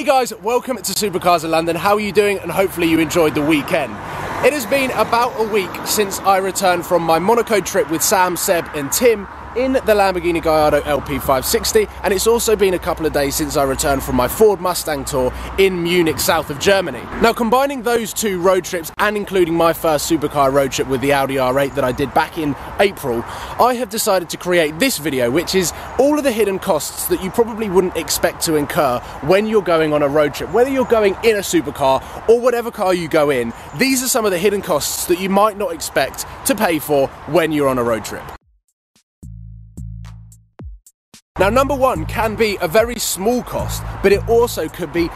Hey guys, welcome to Supercars of London. How are you doing? And hopefully you enjoyed the weekend. It has been about a week since I returned from my Monaco trip with Sam, Seb, and Tim in the Lamborghini Gallardo LP560, and it's also been a couple of days since I returned from my Ford Mustang tour in Munich, south of Germany. Now, combining those two road trips and including my first supercar road trip with the Audi R8 that I did back in April, I have decided to create this video, which is all of the hidden costs that you probably wouldn't expect to incur when you're going on a road trip, whether you're going in a supercar or whatever car you go in. These are some of the hidden costs that you might not expect to pay for when you're on a road trip. Now, number one can be a very small cost, but it also could be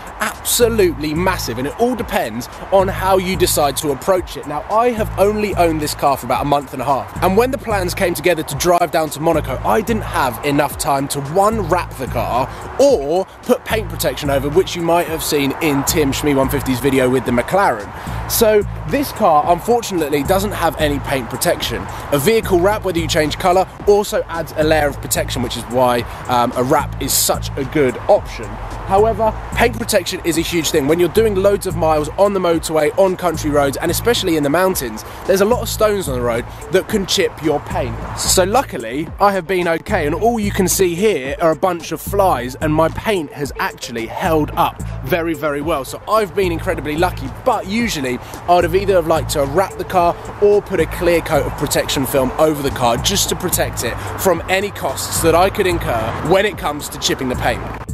absolutely massive, and it all depends on how you decide to approach it. Now, I have only owned this car for about a month and a half, and when the plans came together to drive down to Monaco, I didn't have enough time to one, wrap the car, or put paint protection over, which you might have seen in Tim Shmee150's video with the McLaren. So, this car, unfortunately, doesn't have any paint protection. A vehicle wrap, whether you change colour, also adds a layer of protection, which is why um, a wrap is such a good option. However, paint protection is a huge thing. When you're doing loads of miles on the motorway, on country roads, and especially in the mountains, there's a lot of stones on the road that can chip your paint. So luckily, I have been okay, and all you can see here are a bunch of flies, and my paint has actually held up very, very well. So I've been incredibly lucky, but usually I'd have either have liked to wrap the car or put a clear coat of protection film over the car just to protect it from any costs that I could incur when it comes to chipping the paint.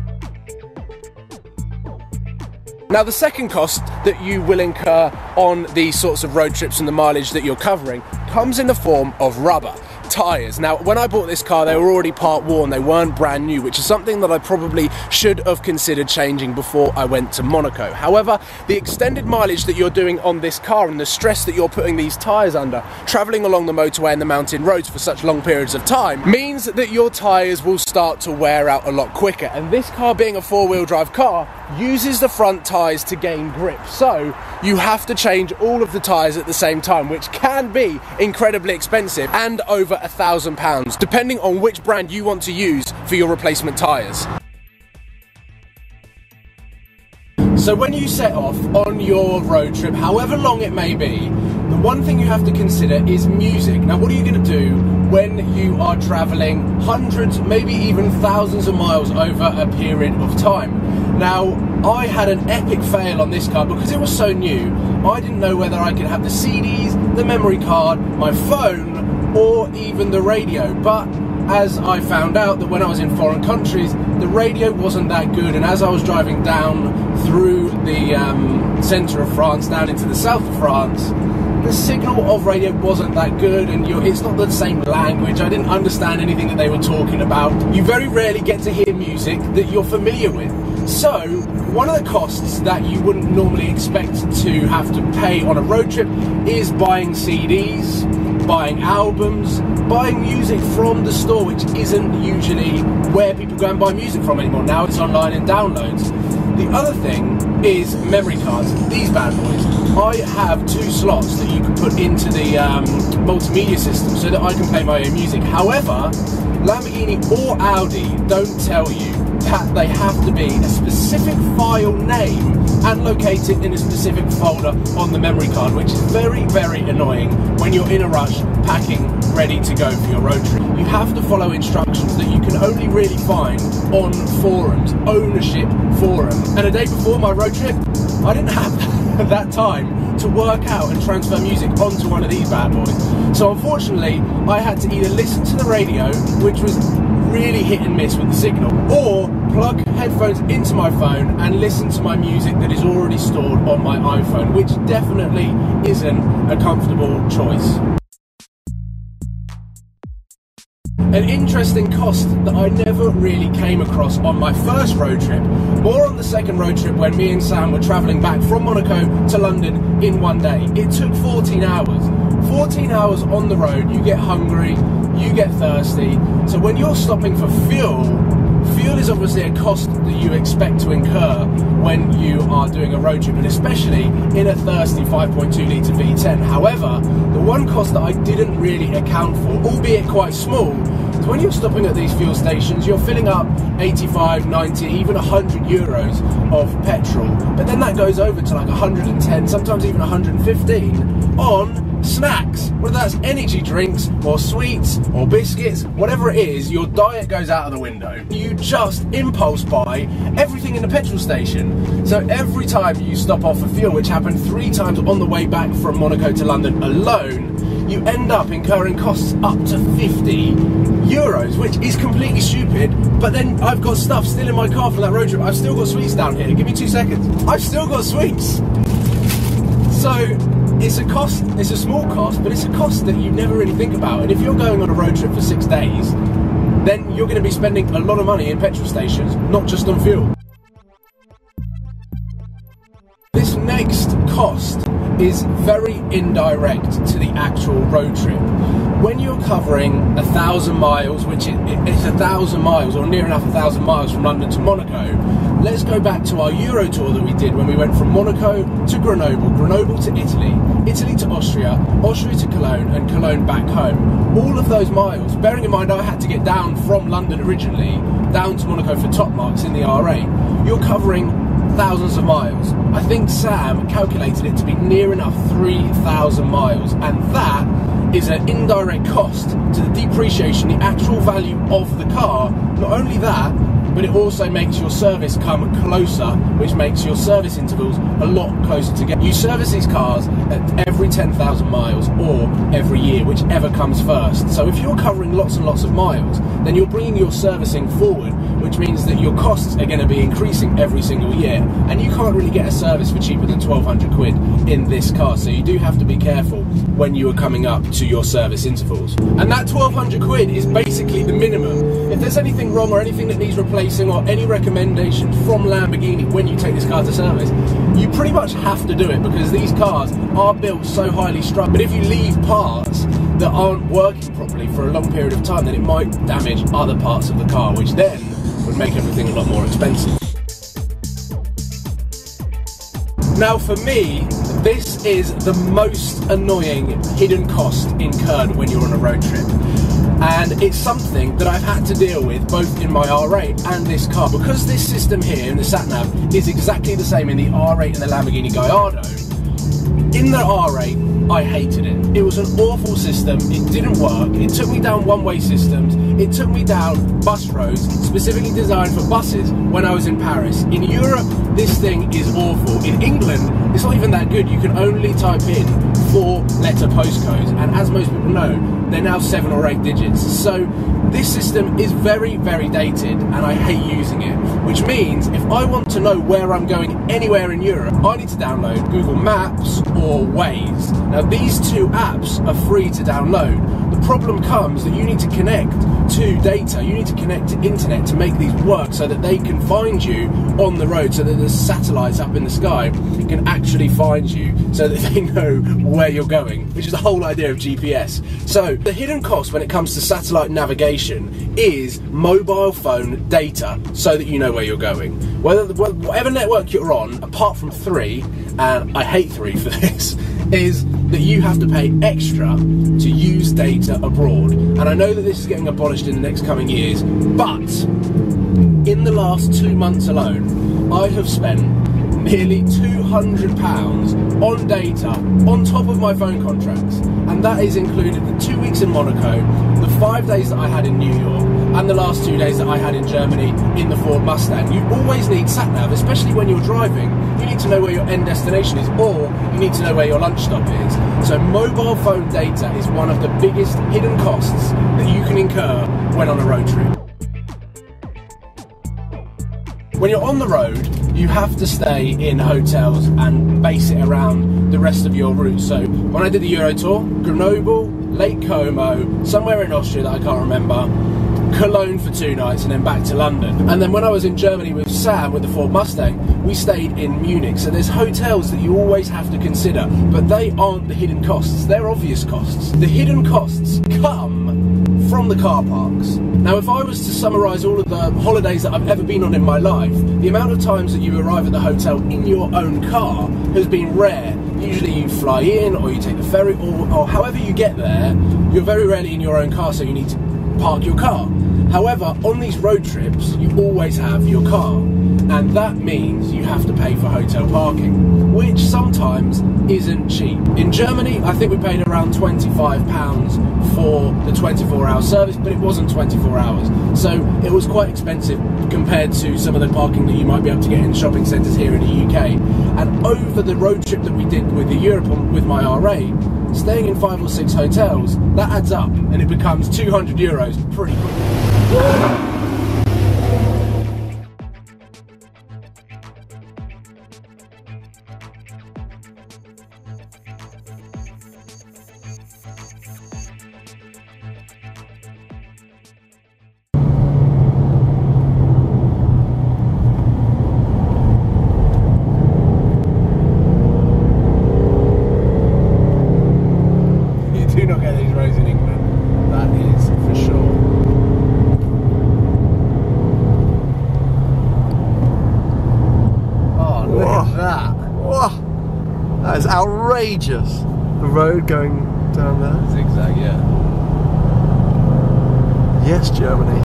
Now, the second cost that you will incur on these sorts of road trips and the mileage that you're covering comes in the form of rubber tyres. Now, when I bought this car, they were already part worn, they weren't brand new, which is something that I probably should have considered changing before I went to Monaco. However, the extended mileage that you're doing on this car and the stress that you're putting these tyres under, travelling along the motorway and the mountain roads for such long periods of time, means that your tyres will start to wear out a lot quicker. And this car, being a four wheel drive car, uses the front tyres to gain grip. So you have to change all of the tyres at the same time, which can be incredibly expensive and over a thousand pounds, depending on which brand you want to use for your replacement tyres. So when you set off on your road trip, however long it may be, the one thing you have to consider is music. Now, what are you going to do when you are traveling hundreds, maybe even thousands of miles over a period of time? Now, I had an epic fail on this car because it was so new. I didn't know whether I could have the CDs, the memory card, my phone, or even the radio. But as I found out that when I was in foreign countries, the radio wasn't that good. And as I was driving down through the um, centre of France, down into the south of France, the signal of radio wasn't that good and it's not the same language. I didn't understand anything that they were talking about. You very rarely get to hear music that you're familiar with. So, one of the costs that you wouldn't normally expect to have to pay on a road trip is buying CDs, buying albums, buying music from the store, which isn't usually where people go and buy music from anymore. Now it's online and downloads. The other thing is memory cards. These bad boys. I have two slots that you can put into the um, multimedia system so that I can play my own music. However, Lamborghini or Audi don't tell you that they have to be a specific file name and locate it in a specific folder on the memory card, which is very, very annoying when you're in a rush packing ready to go for your road trip. You have to follow instructions that you can only really find on forums, ownership forum. And a day before my road trip, I didn't have that time to work out and transfer music onto one of these bad boys. So unfortunately, I had to either listen to the radio, which was really hit and miss with the signal, or plug headphones into my phone and listen to my music that is already stored on my iPhone, which definitely isn't a comfortable choice. An interesting cost that I never really came across on my first road trip, more on the second road trip when me and Sam were travelling back from Monaco to London in one day. It took 14 hours. 14 hours on the road, you get hungry, you get thirsty. So when you're stopping for fuel, fuel is obviously a cost that you expect to incur when you are doing a road trip, and especially in a thirsty 5.2 litre V10. However, the one cost that I didn't really account for, albeit quite small, is when you're stopping at these fuel stations, you're filling up 85, 90, even 100 euros of petrol, but then that goes over to like 110, sometimes even 115 on snacks, whether that's energy drinks or sweets or biscuits, whatever it is, your diet goes out of the window. You just impulse buy everything in the petrol station. So every time you stop off for fuel, which happened three times on the way back from Monaco to London alone, you end up incurring costs up to 50 euros, which is completely stupid. But then I've got stuff still in my car for that road trip. I've still got sweets down here. Give me two seconds. I've still got sweets. So it's a cost, it's a small cost, but it's a cost that you never really think about. And if you're going on a road trip for six days, then you're going to be spending a lot of money in petrol stations, not just on fuel. This next cost is very indirect to the actual road trip. When you're covering a thousand miles, which is a thousand miles or near enough a thousand miles from London to Monaco, let's go back to our Euro tour that we did when we went from Monaco to Grenoble, Grenoble to Italy, Italy to Austria, Austria to Cologne, and Cologne back home. All of those miles, bearing in mind I had to get down from London originally, down to Monaco for Top Marques in the R8, you're covering thousands of miles. I think Sam calculated it to be near enough 3,000 miles, and that is an indirect cost to the depreciation, the actual value of the car. Not only that, but it also makes your service come closer, which makes your service intervals a lot closer together. You service these cars at every 10,000 miles or every year, whichever comes first. So if you're covering lots and lots of miles, then you're bringing your servicing forward, which means that your costs are going to be increasing every single year. And you can't really get a service for cheaper than 1200 quid in this car. So you do have to be careful when you are coming up to your service intervals. And that 1200 quid is basically the minimum. If there's anything wrong or anything that needs replacing or any recommendation from Lamborghini when you take this car to service, you pretty much have to do it because these cars are built so highly struck. But if you leave parts that aren't working properly for a long period of time, then it might damage other parts of the car, which then would make everything a lot more expensive. Now, for me, this is the most annoying hidden cost incurred when you're on a road trip. And it's something that I've had to deal with both in my R8 and this car. Because this system here in the SatNav is exactly the same in the R8 and the Lamborghini Gallardo, in the R8, I hated it. It was an awful system. It didn't work. It took me down one-way systems. It took me down bus roads specifically designed for buses when I was in Paris. In Europe, this thing is awful. In England, it's not even that good. You can only type in four-letter postcodes, and as most people know, they're now seven or eight digits. So this system is very, very dated, and I hate using it. Which means if I want to know where I'm going anywhere in Europe, I need to download Google Maps or Waze. Now these two apps are free to download. The problem comes that you need to connect to data, you need to connect to internet to make these work so that they can find you on the road, so that the satellites up in the sky can actually find you so that they know where you're going, which is the whole idea of GPS. So the hidden cost when it comes to satellite navigation is mobile phone data so that you know where you're going. Whether whatever network you're on, apart from three, and I hate three for this, is that you have to pay extra to use data abroad. And I know that this is getting abolished in the next coming years, but in the last two months alone, I have spent nearly £200 on data on top of my phone contracts. And that is included the two weeks in Monaco, the five days that I had in New York, and the last two days that I had in Germany in the Ford Mustang. You always need sat nav, especially when you're driving. You need to know where your end destination is, or you need to know where your lunch stop is. So, mobile phone data is one of the biggest hidden costs that you can incur when on a road trip. When you're on the road, you have to stay in hotels and base it around the rest of your route. So when I did the Euro Tour, Grenoble, Lake Como, somewhere in Austria that I can't remember, Cologne for two nights and then back to London. And then when I was in Germany with Sam with the Ford Mustang, we stayed in Munich. So there's hotels that you always have to consider, but they aren't the hidden costs, they're obvious costs. The hidden costs come from the car parks. Now, if I was to summarise all of the holidays that I've ever been on in my life, the amount of times that you arrive at the hotel in your own car has been rare. Usually you fly in or you take the ferry or, or however you get there, you're very rarely in your own car, so you need to park your car. However, on these road trips, you always have your car, and that means you have to pay for hotel parking, which sometimes isn't cheap. In Germany, I think we paid around £25 for the 24 hour service, but it wasn't 24 hours, so it was quite expensive compared to some of the parking that you might be able to get in shopping centres here in the UK. And over the road trip that we did with the Europe with my R8, staying in five or six hotels, that adds up and it becomes 200 euros pretty quickly. You outrageous. The road going down there. Zigzag, yeah. Yes, Germany.